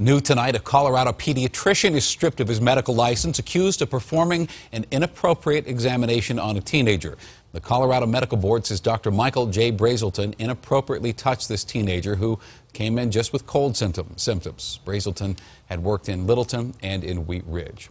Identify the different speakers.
Speaker 1: New tonight, a Colorado pediatrician is stripped of his medical license, accused of performing an inappropriate examination on a teenager. The Colorado Medical Board says Dr. Michael J. Brazelton inappropriately touched this teenager who came in just with cold symptoms. Brazelton had worked in Littleton and in Wheat Ridge.